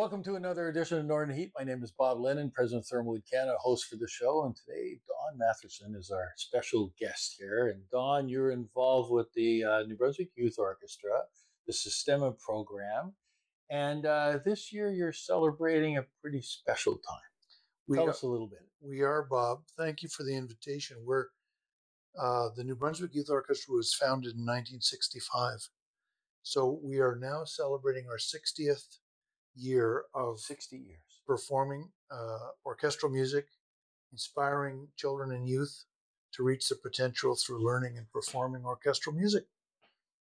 Welcome to another edition of Northern Heat. My name is Bob Lennon, President of Thermalwood Canada, host for the show. And today, Don Matheson is our special guest here. And Don, you're involved with the uh, New Brunswick Youth Orchestra, the Sistema program. And uh, this year, you're celebrating a pretty special time. We Tell are, us a little bit. we are, Bob. Thank you for the invitation. We're uh, the New Brunswick Youth Orchestra was founded in 1965, so we are now celebrating our 60th year of 60 years. performing uh, orchestral music, inspiring children and youth to reach their potential through learning and performing orchestral music.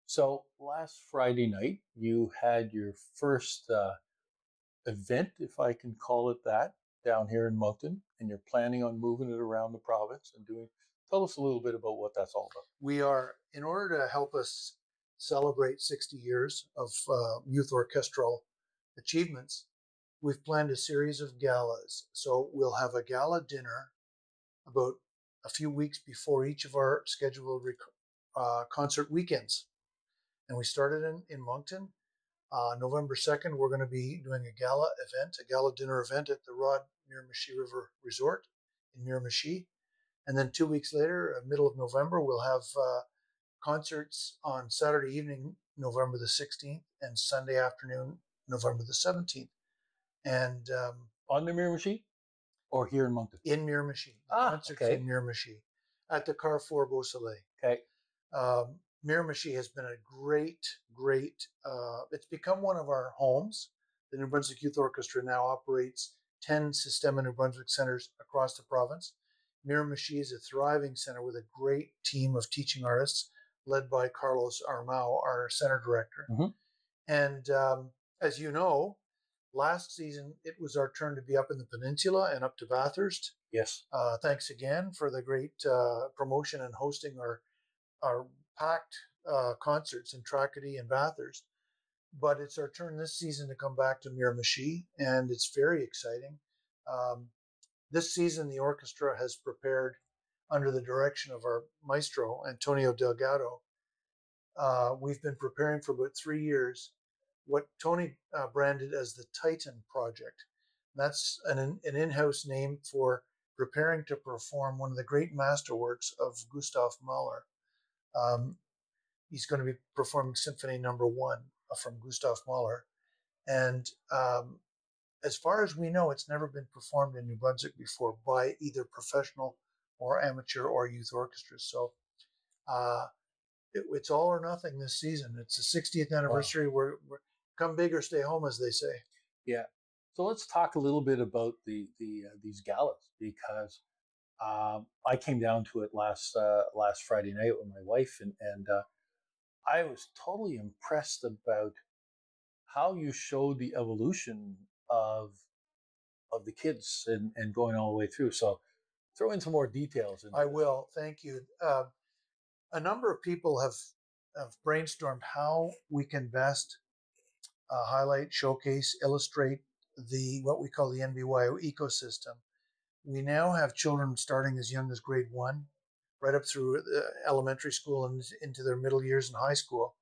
So last Friday night, you had your first uh, event, if I can call it that, down here in Moncton, and you're planning on moving it around the province and doing. Tell us a little bit about what that's all about. We are, in order to help us celebrate 60 years of uh, youth orchestral achievements, we've planned a series of galas. So we'll have a gala dinner about a few weeks before each of our scheduled rec- uh, concert weekends. And we started in, in Moncton. Uh, November 2nd, we're going to be doing a gala event, a gala dinner event at the Rodd Miramichi River Resort in Miramichi. And then two weeks later, uh, middle of November, we'll have uh, concerts on Saturday evening, November the 16th, and Sunday afternoon, November the 17th. And um, On the Miramichi or here in Moncton? in Miramichi, Ah, concerts okay. in Miramichi at the Carrefour Beausoleil. Okay. Um, Miramichi has been a great, great, uh, it's become one of our homes. The New Brunswick Youth Orchestra now operates 10 Sistema New Brunswick centers across the province. Miramichi is a thriving center with a great team of teaching artists led by Carlos Armao, our center director. Mhm. And um, as you know, last season it was our turn to be up in the peninsula and up to Bathurst. Yes. Uh, thanks again for the great uh, promotion and hosting our our packed uh, concerts in Tracadie and Bathurst. But it's our turn this season to come back to Miramichi, and it's very exciting. Um, this season, the orchestra has prepared, under the direction of our maestro Antonio Delgado. Uh, we've been preparing for about three years what Tony uh, branded as the Titan Project. That's an, an in-house name for preparing to perform one of the great masterworks of Gustav Mahler. Um, he's going to be performing Symphony Number One uh, from Gustav Mahler, and um, as far as we know, it's never been performed in New Brunswick before by either professional or amateur or youth orchestras. So uh, it, it's all or nothing this season. It's the 60th anniversary. We're, we're come big or stay home, as they say. Yeah. So let's talk a little bit about the the uh, these galas because um, I came down to it last uh, last Friday night with my wife and and uh, I was totally impressed about how you showed the evolution of of the kids and, and going all the way through. So throw in some more details. And I will. Thank you. Uh, a number of people have have brainstormed how we can best uh, highlight, showcase, illustrate the what we call the NBYO ecosystem. We now have children starting as young as grade one, right up through uh, elementary school and into their middle years in high school.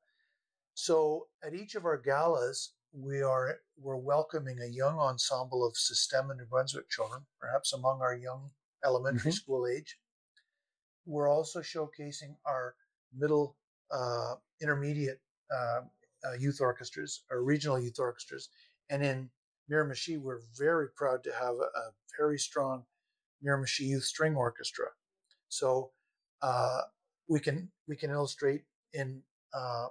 So at each of our galas, we are we're welcoming a young ensemble of Sistema New Brunswick children, perhaps among our young elementary Mhm. school age. We're also showcasing our middle, uh, intermediate uh, uh, youth orchestras, our regional youth orchestras, and in Miramichi, we're very proud to have a, a very strong Miramichi Youth String Orchestra. So uh, we can we can illustrate in uh,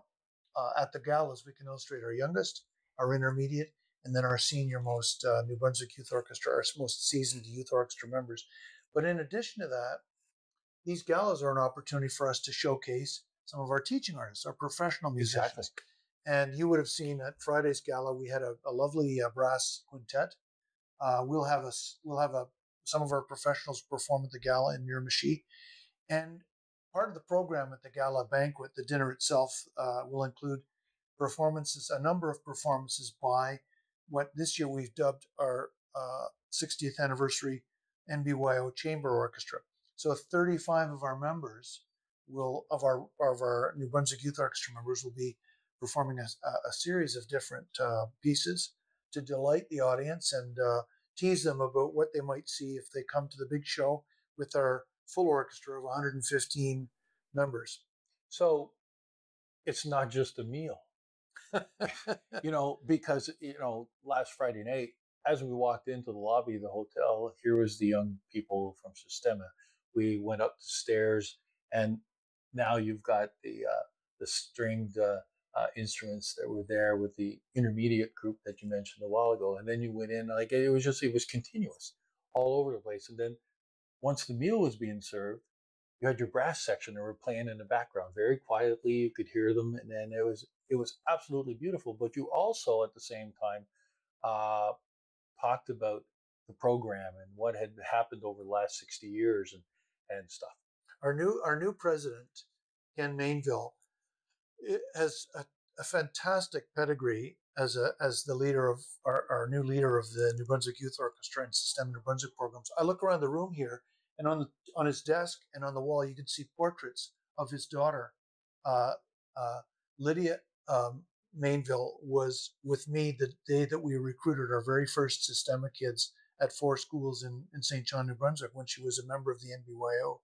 uh, at the galas we can illustrate our youngest, our intermediate, and then our senior most uh, New Brunswick Youth Orchestra, our most seasoned youth orchestra members. But in addition to that, these galas are an opportunity for us to showcase some of our teaching artists, our professional musicians. Exactly. And you would have seen at Friday's gala, we had a, a lovely uh, brass quintet. Uh, we'll have a s- we'll have a some of our professionals perform at the gala in Miramichi, and part of the program at the gala banquet, the dinner itself, uh, will include performances, a number of performances by what this year we've dubbed our uh, 60th anniversary NBYO Chamber Orchestra. So 35 of our members will of our of our New Brunswick Youth Orchestra members will be performing a, a series of different uh, pieces to delight the audience and uh, tease them about what they might see if they come to the big show with our full orchestra of 115 members. So it's not just a meal, you know, because, you know, last Friday night, as we walked into the lobby of the hotel, here was the young people from Sistema. We went up the stairs, and now you've got the uh, the stringed uh, uh, instruments that were there with the intermediate group that you mentioned a while ago, and then you went in like it was just it was continuous all over the place. And then once the meal was being served, you had your brass section that were playing in the background very quietly. You could hear them, and then it was it was absolutely beautiful. But you also at the same time uh, talked about the program and what had happened over the last 60 years and, and stuff. Our new our new president, Ken Mainville, has a, a fantastic pedigree as a as the leader of our, our new leader of the New Brunswick Youth Orchestra and Sistema New Brunswick programs. I look around the room here, and on on his desk and on the wall, you can see portraits of his daughter, uh, uh, Lydia um, Mainville was with me the day that we recruited our very first Sistema kids at four schools in, in St. John, New Brunswick, when she was a member of the NBYO.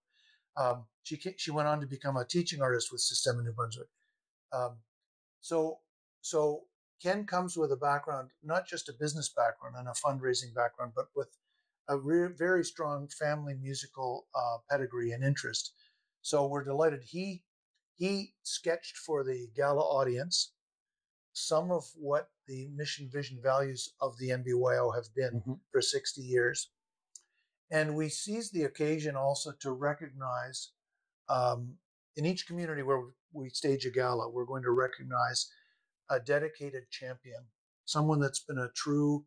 Um, she came, she went on to become a teaching artist with Sistema New Brunswick. Um, so so Ken comes with a background, not just a business background and a fundraising background, but with a re- very strong family musical uh, pedigree and interest. So we're delighted. He he sketched for the gala audience some of what the mission, vision, values of the NBYO have been mm-hmm. for 60 years. And we seize the occasion also to recognize um, in each community where we stage a gala, we're going to recognize a dedicated champion, someone that's been a true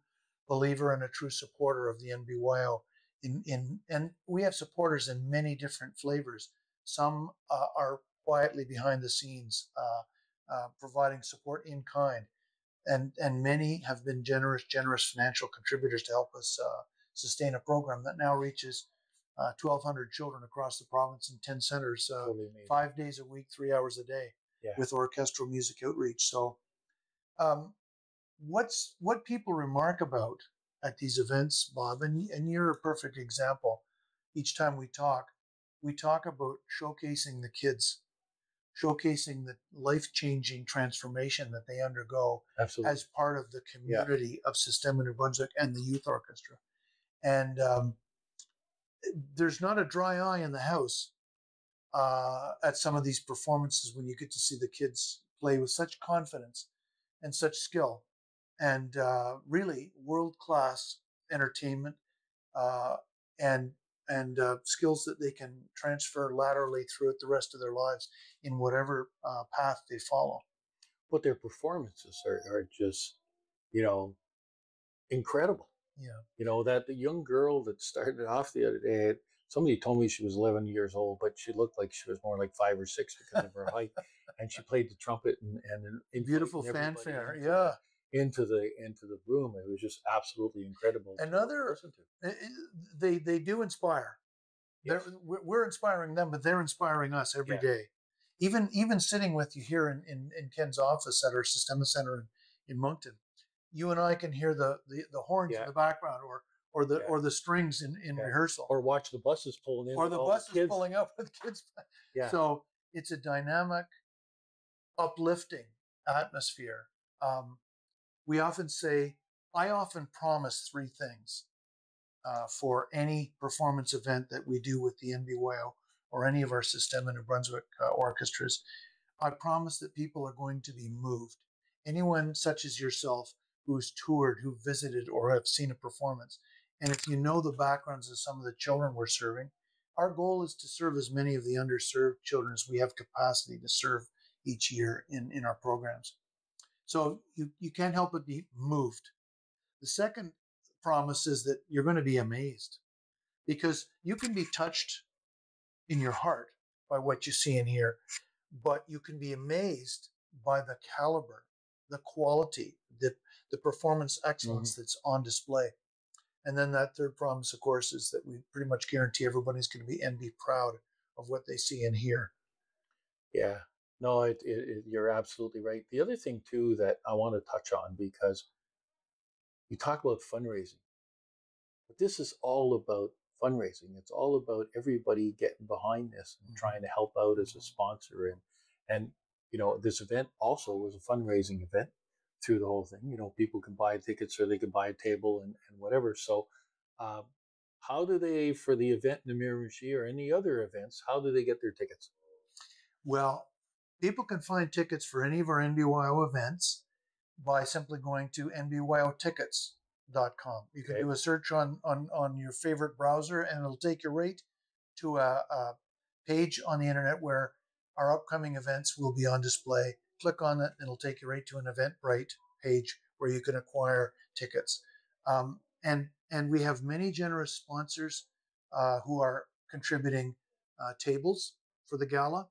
believer and a true supporter of the NBYO. In, in and we have supporters in many different flavors. Some uh, are quietly behind the scenes, uh, uh, providing support in kind. And, and many have been generous, generous financial contributors to help us uh, sustain a program that now reaches 1,200 uh, children across the province in 10 centers, uh, five days a week, three hours a day, yeah. with orchestral music outreach. So, um, what's what people remark about at these events, Bob, and, and you're a perfect example. Each time we talk, we talk about showcasing the kids showcasing the life changing transformation that they undergo Absolutely. as part of the community yeah. of Sistema New Brunswick and the youth orchestra. And um, there's not a dry eye in the house uh, at some of these performances when you get to see the kids play with such confidence and such skill and uh, really world class entertainment uh, and and uh, skills that they can transfer laterally throughout the rest of their lives in whatever uh, path they follow. But their performances are, are just, you know, incredible. Yeah. You know, that the young girl that started off the other day, somebody told me she was 11 years old, but she looked like she was more like five or six because of her height. And she played the trumpet and, and, and beautiful fanfare. Yeah into the into the room. It was just absolutely incredible. Another, they they do inspire. Yes. we're inspiring them, but they're inspiring us every yeah. day. Even even sitting with you here in, in, in Ken's office at our Sistema Center in, in Moncton, you and I can hear the the, the horns yeah. in the background or or the yeah. or the strings in, in rehearsal. Or watch the buses pulling in. Or the buses the pulling up with kids. Yeah. So it's a dynamic, uplifting atmosphere. Um, we often say, I often promise three things uh, for any performance event that we do with the NBYO or any of our Sistema New Brunswick uh, orchestras. I promise that people are going to be moved. Anyone such as yourself who's toured, who visited, or have seen a performance, and if you know the backgrounds of some of the children we're serving, our goal is to serve as many of the underserved children as we have capacity to serve each year in, in our programs. So you, you can't help but be moved. The second promise is that you're going to be amazed because you can be touched in your heart by what you see and hear, but you can be amazed by the caliber, the quality, the, the performance excellence mm-hmm. that's on display. And then that third promise, of course, is that we pretty much guarantee everybody's going to be and be proud of what they see and hear. Yeah, no, it, it, it, you're absolutely right. The other thing too that I want to touch on because you talk about fundraising, but this is all about fundraising. It's all about everybody getting behind this and Mhm. trying to help out as a sponsor. And and you know, this event also was a fundraising event through the whole thing. You know, people can buy tickets or they can buy a table and, and whatever. So, um, how do they for the event in the Miramichi or any other events? How do they get their tickets? Well, people can find tickets for any of our NBYO events by simply going to nbyotickets.com. You can Okay. do a search on, on, on your favorite browser and it'll take you right to a, a page on the internet where our upcoming events will be on display. Click on it and it'll take you right to an Eventbrite page where you can acquire tickets. Um, and, and we have many generous sponsors uh, who are contributing uh, tables for the gala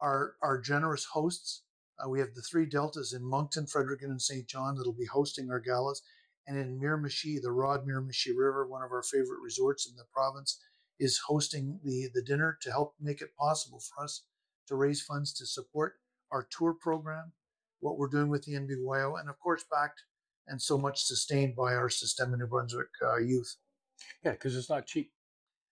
our our generous hosts. Uh, we have the three deltas in Moncton, Fredericton, and St. John that'll be hosting our galas, and in Miramichi, the Rodd Miramichi River, one of our favorite resorts in the province, is hosting the the dinner to help make it possible for us to raise funds to support our tour program, what we're doing with the NBYO, and of course backed and so much sustained by our Sistema New Brunswick uh, youth. Yeah, because it's not cheap.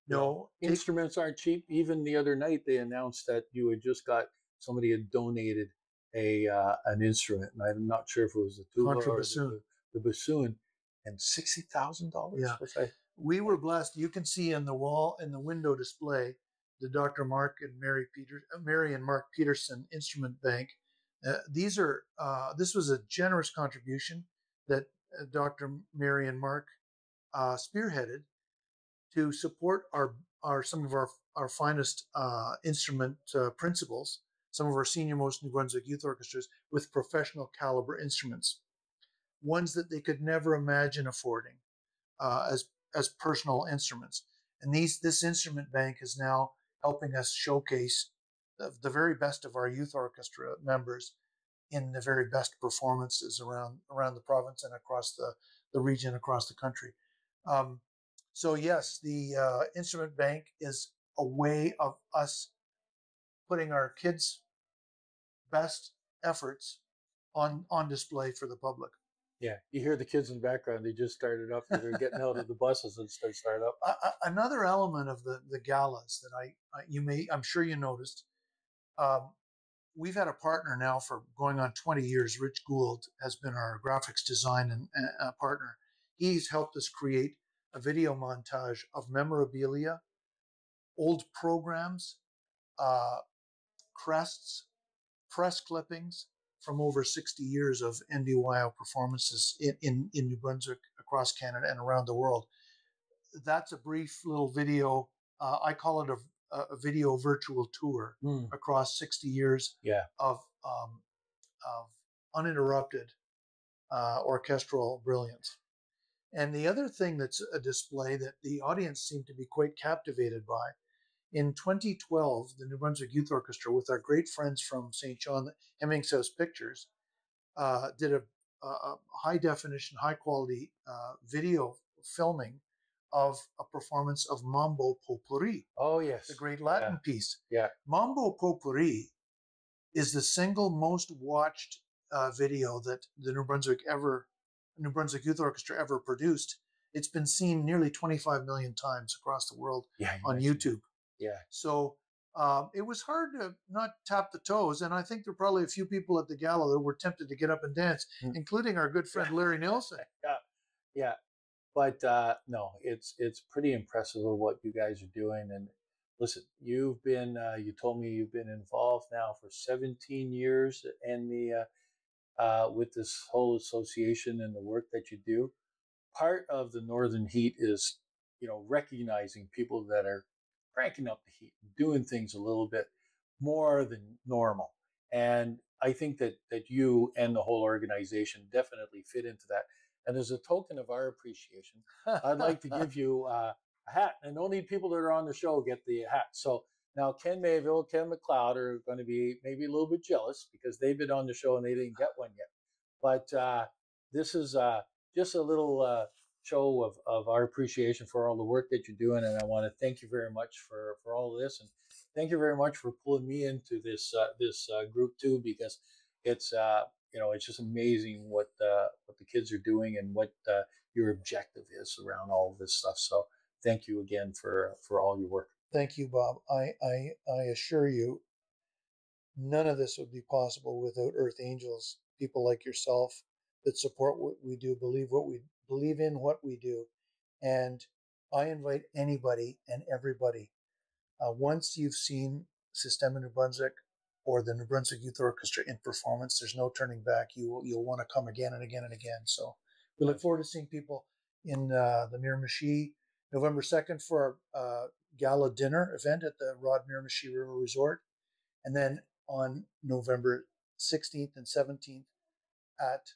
No, Instruments aren't cheap. Even the other night, they announced that you had just got somebody had donated a uh, an instrument, and I'm not sure if it was the tuba or the, Contrabassoon. the bassoon, and sixty thousand dollars. Yeah. We were blessed. You can see in the wall in the window display the Dr. Mark and Mary Peter, uh, Mary and Mark Peterson Instrument Bank. Uh, these are uh, this was a generous contribution that uh, Dr. Mary and Mark uh, spearheaded to support our our some of our our finest uh, instrument principals, some of our senior most New Brunswick youth orchestras with professional caliber instruments, ones that they could never imagine affording as as personal instruments. And these this instrument bank is now helping us showcase the, the very best of our youth orchestra members in the very best performances around around the province and across the, the region across the country. Um, so yes, the uh, instrument bank is a way of us putting our kids' best efforts on on display for the public. Yeah, you hear the kids in the background. They just started up. They're getting out of the buses and start start up. a- another element of the the galas that I, I you may I'm sure you noticed. Um, we've had a partner now for going on 20 years. Rich Gould has been our graphics design and uh, partner. He's helped us create a video montage of memorabilia, old programs, uh, crests, press clippings from over 60 years of NBYO performances in, in, in New Brunswick, across Canada, and around the world that's a brief little video. Uh, I call it a, a video virtual tour Hmm, across 60 years Yeah. of um, of uninterrupted uh, orchestral brilliance. And the other thing that's a display that the audience seemed to be quite captivated by, in 2012, the New Brunswick Youth Orchestra, with our great friends from St. John Hemmings House Pictures, uh, did a, a, high definition, high quality uh, video filming of a performance of Mambo Potpourri, Oh yes. the great Latin piece. Yeah. Mambo Potpourri is the single most watched uh, video that the New Brunswick ever, New Brunswick Youth Orchestra ever produced. It's been seen nearly 25 million times across the world Yeah. on YouTube. Yeah. So um, it was hard to not tap the toes, and I think there were probably a few people at the gala that were tempted to get up and dance, Mm. including our good friend Larry Nielsen. Yeah, Yeah. but uh, no, it's it's pretty impressive of what you guys are doing. And listen, you've been uh, you told me you've been involved now for 17 years and the uh, uh, with this whole association and the work that you do. Part of the Northern Heat is you know recognizing people that are cranking up the heat, doing things a little bit more than normal. And I think that that you and the whole organization definitely fit into that. And as a token of our appreciation, I'd like to give you uh, a hat, and only people that are on the show get the hat. So now Ken Mainville, Ken McLeod are going to be maybe a little bit jealous because they've been on the show and they didn't get one yet. But uh, this is uh, just a little uh, show of, of our appreciation for all the work that you're doing, and I want to thank you very much for for all of this, and thank you very much for pulling me into this uh, this uh, group too because it's uh, you know, it's just amazing what uh, what the kids are doing and what uh, your objective is around all of this stuff. So thank you again for for all your work. Thank you, Bob. I, I, I assure you, none of this would be possible without Earth Angels, people like yourself that support what we do, believe what we believe in what we do. And I invite anybody and everybody. Uh, once you've seen Sistema New Brunswick or the New Brunswick Youth Orchestra in performance, there's no turning back. You will, you'll want to come again and again and again. So we look forward to seeing people in uh, the Miramichi November 2nd for our uh, gala dinner event at the Rodd Miramichi River Resort. And then on November 16th and 17th at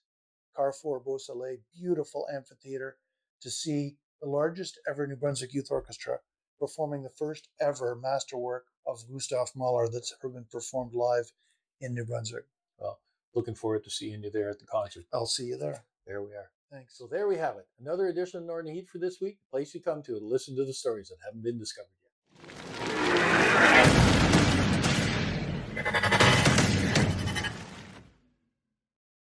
Carrefour Beausoleil, beautiful amphitheater to see the largest ever New Brunswick Youth Orchestra performing the first ever masterwork of Gustav Mahler that's ever been performed live in New Brunswick. Well, looking forward to seeing you there at the concert. I'll see you there. There we are. Thanks. So there we have it. Another edition of Northern Heat for this week. The place you come to to listen to the stories that haven't been discovered yet.